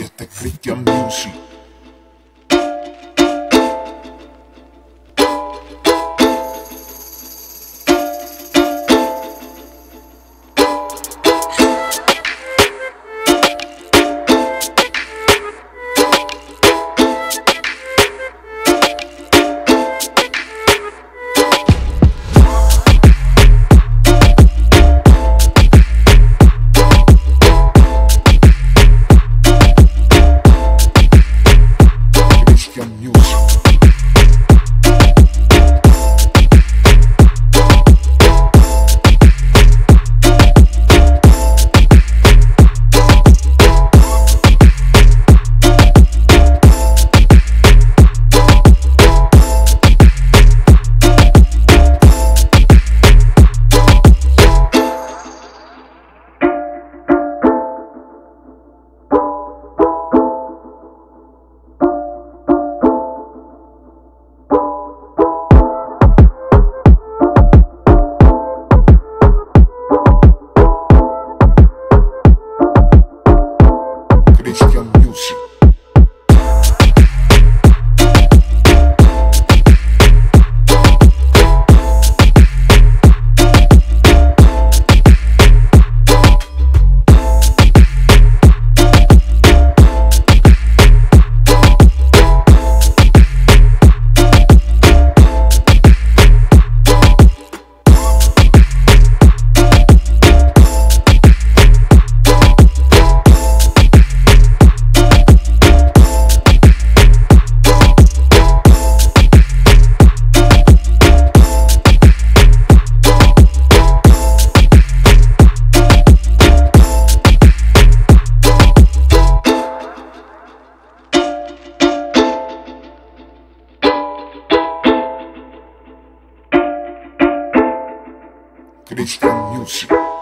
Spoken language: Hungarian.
Es Christian Music. Music. Critical music.